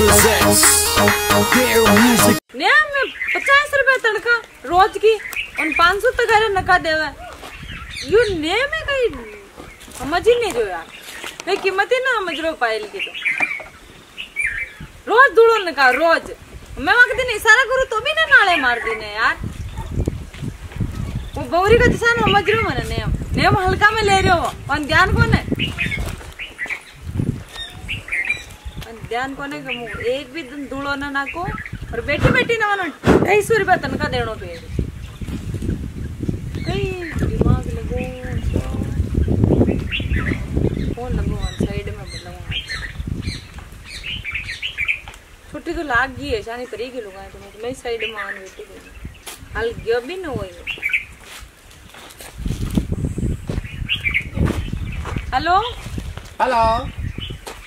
में पचास रुपए तड़का रोज की और पाँच सौ तक अरे नका देवे। यू ने में कहीं? समझ ही नहीं जो यार। कहीं कीमत ही ना समझ रो पायल की तो। रोज दूड़ो नका, रोज। मैं वक्त दिन इशारा करूँ तो भी ना नाले मार देने यार। वो बौरी का दिशा ना समझ रो मैंने नेम। नेम हल्का में ले रहे हो। और ध्यान कौन है? ध्यान कोने एक भी धूलो ना नाको और बेटी बेटी ना मनो ढाई सौ रुपया तनका देनो पे। कई दिमाग लगो, फ़ोन लगो साइड में लगो। छुट्टी तो लाग गई है, शानी परी की लुगाए तो मैं साइड में आन बेटी को हल गयो भी न होई हेलो? हेलो?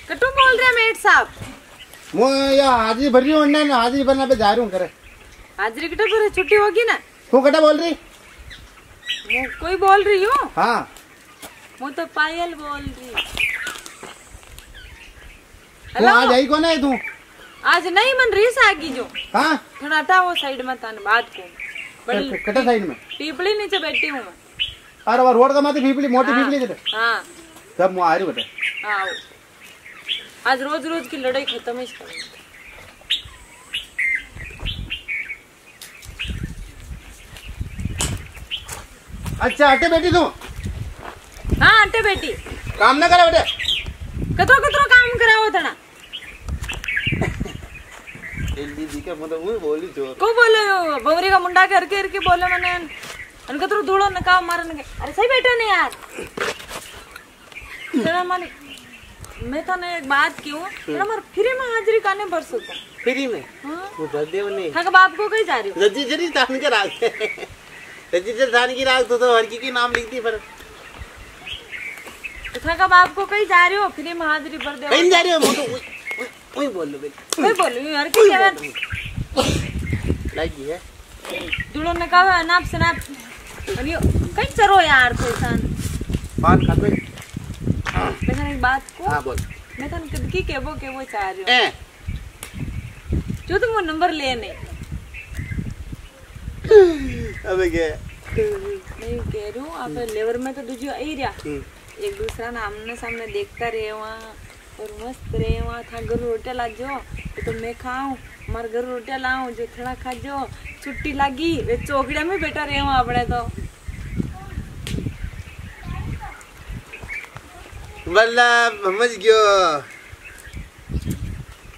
कटू बोल रहे मेट साहब? मैं या हाजिरी भर रही हूँ ऑनलाइन हाजिरी भरना पे जा रही हूँ करे हाजिरी किटा पर छुट्टी होगी ना। तू कटा बोल रही? मैं कोई बोल रही हूँ? हाँ। मैं तो पायल बोल रही। हूँ तू आज आई कौन है तू? आज नहीं मन रही से आगी जो। हाँ। थोड़ा हटा वो साइड में तन बात को बड़ी कटा साइड में? पीपली नीचे बैठी हूँ अरे वो रोड का माथे पीपली मोटी पीपली जरा हाँ। तब मैं आ रही बेटा। हाँ। आज रोज रोज की लड़ाई खत्म ही करेंगे अच्छा हटे बेटी तू? हाँ आटे बेटी काम ना करे बेटे। कतरो कतरो काम कराओ थना जल्दी दी के मतलब मैं बोली ज़ोर। को बोले? हो बवरी का मुंडा के हरके हरके बोले मैंने। अन कतरो धूड़ो नका मारन के। अरे सही बैठा नहीं यार। तेरा मालिक। मैं थाने एक बात क्यों? तेरा मार फ्री में हाजिरी काने भर सकता फ्री में? हाँ। वो बर्थडे में नहीं। हाँ बाप को कहीं जा रही हो? रजिस्ट्री थाने के राग रजिस्टर थाने की राग तो तो हर की की नाम लिख दी पर। उठा का बाप को कहीं जा रही हो? फ्री में हाजिरी भर दे कहीं जा रही हो? मैं तो वही- वही- वही बोल लो बेटी मैं बोल रही हूँ यार क्या लगी है। जुड़ो ने कहा नाप से नाप। अरे कहीं चलो यार तो इंसान बात को हाँ मैं कह रही हूँ आप लेवर में तो दूजी आई रहा हम्म। एक दूसरा ना आमने सामने देखता रहे वहाँ और मस्त रहे वहाँ था घर रोटी ला जो तो मैं खाऊं मार घर जो थोड़ा खा जो छुट्टी लगी वे चौकड़े में बैठा रहे वहाँ अपने तो। मतलब समझ गयो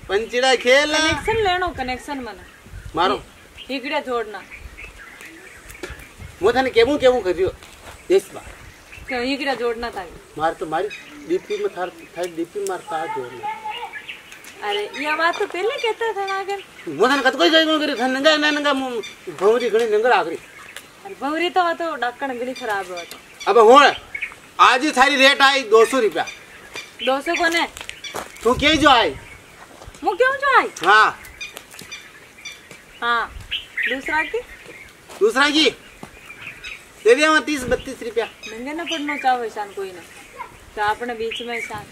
पंचड़ा खेल कनेक्शन लेनो कनेक्शन मना मारो हीकड़े जोड़ना मैं थाने केबू केबू कर रियो इस बार क्यों हीकड़े जोड़ना था मार तो मारी डीपी में थार थार डीपी में मार तार जोड़ अरे ये बात तो पहले कहता था ना अगर मैं थाने कत कोई जाएगा करे थाने नंगा ना नंगा भवरी घणी नंगर आगरी अरे बवरी तो तो डक्कन आज ही थारी रेट आई दो सौ रुपया दो सौ को ने तू के जो आई मु क्यों जो आई हाँ हाँ दूसरा की दूसरा की दे दिया मैं तीस बत्तीस रुपया नंगे न पड़नो चाहो शान कोई ना तो अपने बीच में शान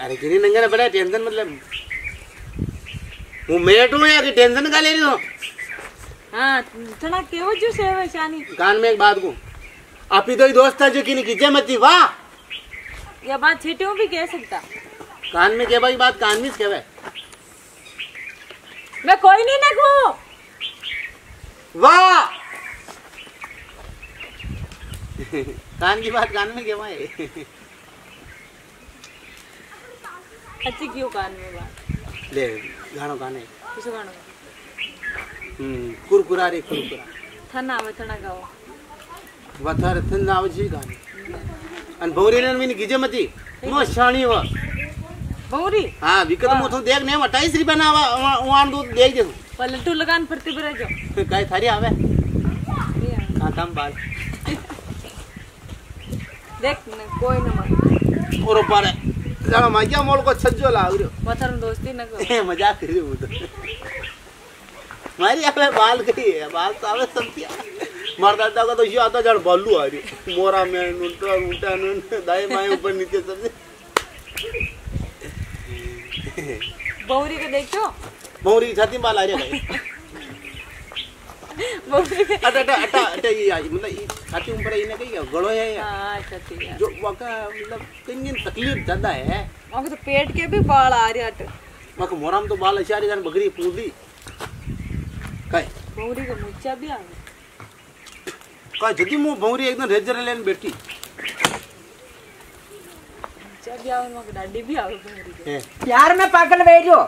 अरे किन्हीं नंगे ना पड़ा टेंशन मतलब હું મેટું या कि टेंशन का ले रही हो हाँ थोड़ा केवो जो सेव शानी कान में एक बात को आप ही तो ही दोस्त है जो कि कीजे मत वाह ये बात छीटियों भी कह सकता। कान में के भाई बात? कान में कहवे मैं कोई नहीं देखू वाह! कान की बात कान में कहवाए अच्छी क्यों कान में बात? ले गानो गाने। किसो गानो? हम्म कुरकुरा रे कुरकुरा। थना आवे थना गाओ। वथार्थन नाव जी अन बौरी ने मिन गिजे मती मो शाणी व बौरी हाँ विकत मो थो देख ने 28 रुपया ना वान दूध देख दे पलटू लगान फरती भरे जो काय थारी आवे खातम काम बाल देख कोई ना मार और पारे जरा मागिया मोल को छज्जो लाव रियो वथार दोस्ती न को मज़ाक करी हूँ तो मारी अपने बाल गई है बाल तो आवे सब क्या દાદા का तो ये आता जड़ बालू आ रही। मोरा में उल्टा उल्टा दाएँ बाएँ ऊपर नीचे सब बहुरी को देखो। भौरी छाती बाल आ रहा बहुरी को अट अट अट अट ये आज मतलब ये छाती ऊपर इने कही गड़ो है या हाँ है जो वका मतलब कहीं तकलीफ़ ज़्यादा है। वहाँ तो पेट के भी बाल आ रहे अट। वका मोराम तो बाल अचारी जान बकरी पूरी काय बहुरी को मुच्चा भी आ गया का जदी मु भौरी एकदम रेजर लेन बैठी। आ बहुरी यार मैं पागल वेजो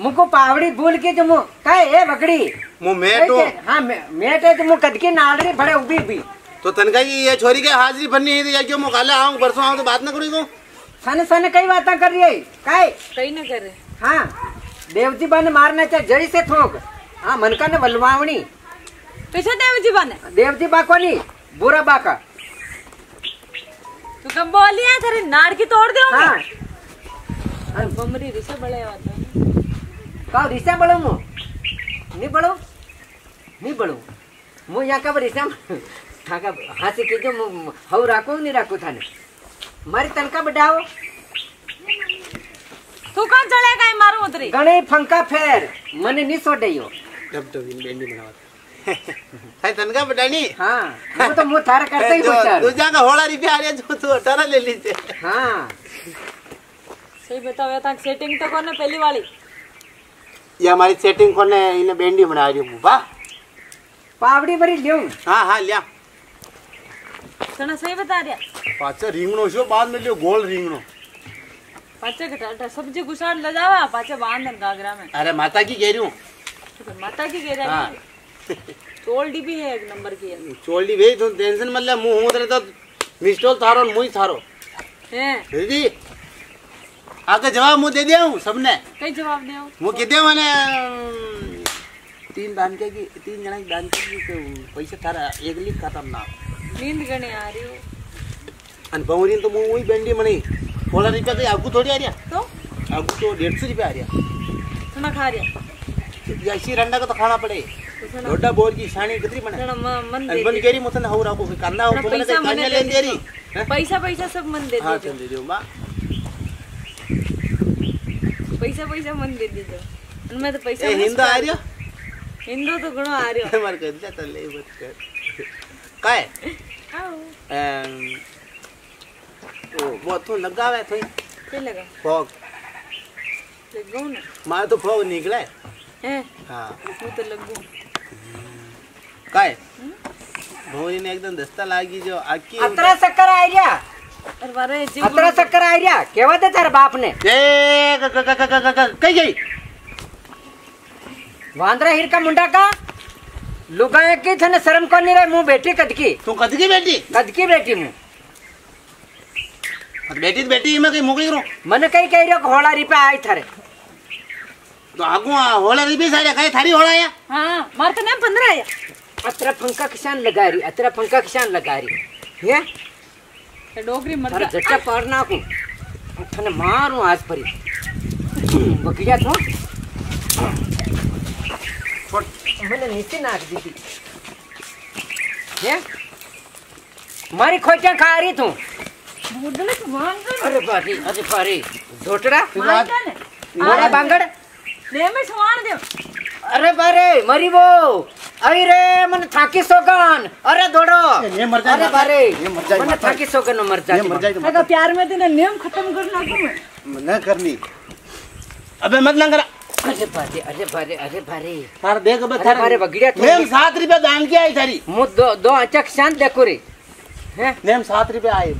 मुको पावड़ी भूल के जो मु काय ए बकड़ी मु मैं तो हाँ। मैं मैं तो जो मु कदकी नालरी फड़े उबी भी तो तनका की ये छोरी के हाजिरी बननी है तो या क्यों मु काले? आऊँ परसों आऊँ तो बात ना करूँ को सन सन कई बातें कर रही है। काय? कहीं ना करे। हाँ देवजी बन मारने चाहे जय से थोक। हाँ मनका ने बलवावणी पैसा देव जी बने देवजी बाकोनी बुरा बाका तू कब बोली है तेरे नाड़ की तोड़ दे हाँ बमरी रिसे बड़े आता का रिसा बड़ो मु नहीं बड़ो नहीं बड़ो मु यहाँ का रिसा थाका हाथी के जो मु हऊ राखो नहीं राखो थाने मारी तनका बढ़ाओ तू कौन चले का मारू उतरी गणे फंका फेर मने नहीं सोडेयो डब डब इन बेंडी बनावत है हाँ तो थारा करते ही जो विचार दूजा होड़ा रुपया आ रहा जो तू अठारह ले लीजिए हाँ सही बताओ या तक सेटिंग तो करने पहली वाली ये हमारी सेटिंग कोने इन्हें बेंडी बना रही हूँ वाह पावड़ी भरी लियो हाँ हाँ लिया सुना सही बता रहा पाचा रिंगणो छो बाद में लियो गोल रिंगणो पाचे कटा सब्ज़ी गुसाड़ ले जावा पाचे बाँध गागरा में अरे माता की कह रही हूँ माता की कह रहा हाँ है चोल्डी भी है एक नंबर की है। चोल्डी भी तुम टेंशन मतलब मुँह होत रहे तो मिस्टोल थारो मुई थारो। हैं? जी आके जवाब मुँह दे दिया हूँ सबने। कई जवाब दे वो किदे माने तीन दान के की तीन जना दान के तो पैसे थारा एक लिख खत्म ना। नींद गने आ रही हो। अन बवरीन तो मुँह वही बेंडी मनी। थोड़ा रुपया तो आगू थोड़ी आ रिया तो? आगू तो डेढ़ रुपया आ रिया खाना खा रिया ऐसी रंडा का तो खाना पड़ेगा ದೊಡ್ಡ ಬೋರ್ಗಿ ಶಾಣಿ ಇಟ್ಟಿದ್ರಿ ಮನೆ ಅಲ್ಲಿ ಬಂದು ಕೇರಿ ಮತ್ತೆ ಹೌರ ಹಾಕೋಕೆ ಕಂದ ಹೋಗ್ಬೇಕು ಮನೆಯಲ್ಲಿ ಅಂದೇರಿ ಪೈಸಾ ಪೈಸಾ ಸಬ್ ಮಂದಿ ಹಾಂ ತಂದಿದ್ದೀವಿ ಮಾ ಪೈಸಾ ಪೈಸಾ ಮಂದಿ ಇದ್ದಿದ್ದು ಮತ್ತೆ ಪೈಸಾ ಹಿಂದೂ ಆರ್ಯ ಹಿಂದೂ ತಗೊಂಡು ಆರ್ಯ ಮಾಡ್ಕೊಂಡ್ಲೆ ತಲೆ ಬರ್ಕ ಕಾಯ್ ओ वो तो लगा हुआ थे क्या लगा फॉग लगाओ ना मार तो फॉग निकला है हाँ वो तो लगू काय भवरी ने एकदम दस्ता लागी जो आकी अतरा चक्कर आ रहा અરે વારે જીવ अतरा चक्कर आ रहा केवा दे तारे बाप ने ए क क क क क कई गई वांदरा हिर का मुंडा का लुगाए की थने शर्म को नहीं रहे मुंह बेटी कदकी तू कद की बेटी कदकी बेटी मुंह बेटी तो बेटी में कहीं मुकली करो मन कई कह रही होड़ा रिपे आई थारे तो आगू आ होला री भी सारे कहीं थारी होला या હા મારે તો ને પંદર આયા अतरा पंखा किसान लगा रही अतरा पंखा किसान लगा रही। है डोगरी मर अरे जट्टा पारना को। थने मारू आज परी। बकिया तो। पर मैंने नीचे नाक दी थी। है मारी खोजा खा रही तू। बुढ़ले तो वांगड़ अरे पारी अरे पारी ढोटड़ा वांगड़ मोरा बांगड़ ले मैं सवान दे अरे बारे मरी वो। अरे मन थाकी सोगन अरे दौड़ो ये मर जाए अरे बारे ये मर जाए मन थाकी सोगन मर जाए ये मर जाए अगर प्यार में तेने नियम खत्म करना तो मैं ना करनी अबे मत ना करा अरे बारे अरे बारे अरे बारे तार देख अबे तार बारे बगड़िया नियम सात रुपए दान किया है तारी मु दो दो अचक शांत देखो रे हैं नियम सात रुपए आए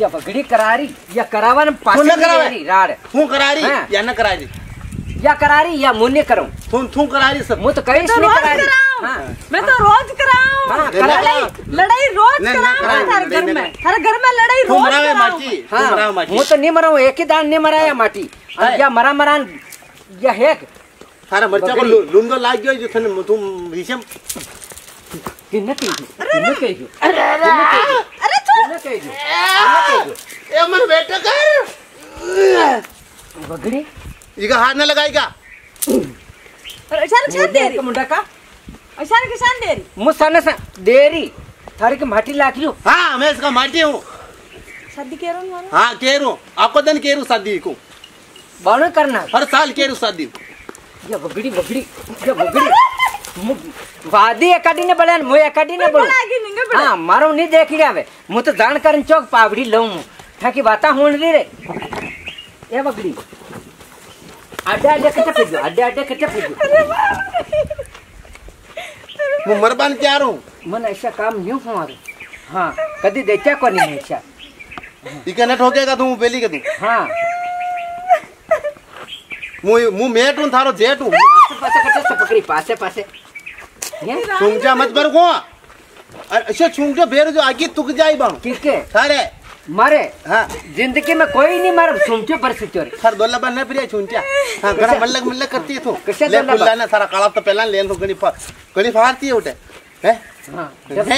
या बगड़ी करारी या करावन पास करारी राड़ हूँ करारी या ना करारी या करारी या मुन्ने करूँ? तू तू करा रही सब। मु तो कहीं तो रोज करारी। कराऊं। हाँ। मैं तो रोज कराऊं। हाँ, लड़ाई लड़ाई रोज कराऊं थारे घर में। नहीं। थारे घर में लड़ाई रोज कराऊं। माटी तू हाँ माटी। मु तो नहीं मराऊं एक ही दान नहीं मराया माटी। या मरा मरान या हेक थारा मरचा को लुंदो लाग गयो जो थने तुम विषम किन्ने कहियो किन्ने कहियो अरे किन्ने कहियो किन्ने कहियो ए मन बेटा कर। बगड़ी। इका हाथ न लगाएगा। अरे अचानक किसान दे रही मुंडा का? अचानक किसान दे रही मुसन सा देरी। थारे के माटी लाखियो हाँ। मैं इसका माटी हूँ। शादी कह रहा हूँ हाँ केरू। आपको दिन केरू शादी को। बाणो करना। हर साल केरू शादी ये बगड़ी बगड़ी ये बगड़ी। वादी एकाडी ने बड़े मु एकाडी ने बोल आगे निंगे बड़ा। हाँ मारो नहीं देख रहा वे। मु तो जान कर चौक पावड़ी लऊं। ठाकी बाता होन रे रे। ये बगड़ी। ada-ada kecepit juga, ada-ada kecepit juga. હું મરબાન ક્યાં રહું? મને એસા કામ ન્યુ મારું હા કદી દેચા કોની નહીં એસા ઈ કને ઠોકેગા તું પેલી કદું હા. હું હું મેટું થારો જેટું પાસે કટે પકડી પાસે પાસે સુંજા મત ભર કો અરે સુંજો ભેર જો આગી તુક જાય બાણ કે? થારે. है मारे। हाँ ज़िंदगी में कोई नहीं मारा सुनते पर से चोरी थार दोला बन न प्रिय छुंटिया। हाँ घरा मल्लक मल्लक करती है तू। ले दोला पुल्ला ना सारा काला तो पहला लेन तो गणी फा गणी फारती है उठे। हैं? हाँ जब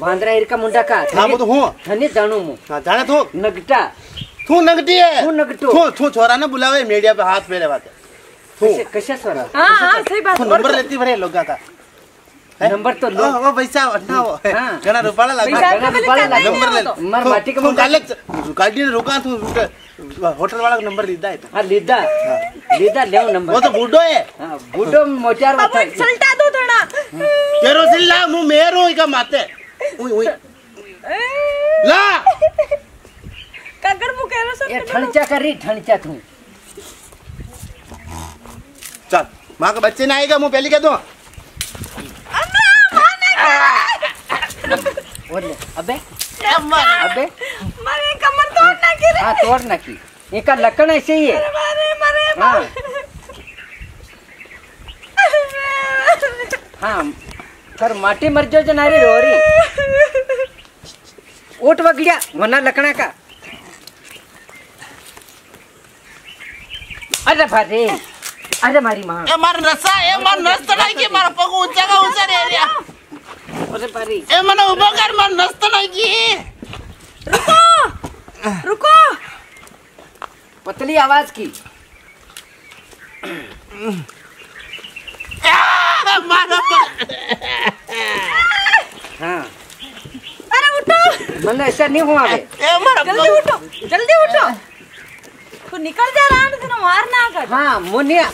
वांद्रा इरका मुंडा का हाँ वो तो हूँ धनी जानू मु हाँ जाने तू। नगटा। तू नगटी है। तू नगटो। तू तू छोरा ने बुलावे मीडिया पे हाथ फेरे बात। तू। कैसे कैसे स्वरा हाँ हाँ सही बात। नंबर लेती भरे लोगा का हैं? नंबर तो लो. वो पैसा ना वो हाँ। घना रुपया लगा घना रुपया लगा। नंबर ले। मार माटी का मुंडा काले गाड़ी ने रुका तू होटल वाला का नंबर लीधा है तू हाँ लीदा लीदा ले वो तो बूढ़ो है हाँ बूढ़ो मोचार अब बता सल्टा दो थोड़ा केरोसिन ला मु मेरो इका माते उई उई ला काकर मु रहा ये ठणचा कर रही ठणचा तू चल माँ का बच्चे ना आएगा मु पहले कह दो और ले अबे अबे मारे कमर तोड़ना की रे हाँ तोड़ ना की। इनका लकड़ ऐसे ही है। मारे मारे हाँ। हाँ कर माटी मर जो जनारी रोरी ओट बगड़िया वरना लकड़ा का। अरे भारे अरे मारी माँ। ए मार नसा ए मार नस्त नाही की मार पग ऊँचा का ऊँचा रे। रे अरे भारी ए मन उभं कर मार नस्त नाही की। रुको। पतली आवाज़ की। हाँ। अरे उठो। मतलब ऐसा नहीं हुआ जल्दी उठो जल्दी उठो। तू निकल जा रहा है तेरा मार ना कर। हाँ मुनिया।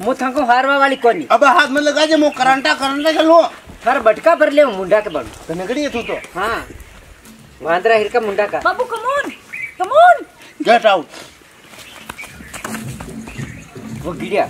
मु थको हारवा वाली कोनी। अब हाथ में लगा जे मु करंटा करंटा चलो हर बटका भर ले मुंडा के बड़ू। तो निकड़ी है तू तो। हाँ। वांद्रा हिरका मुंडा come on. Come on. Get out. वो गिरिया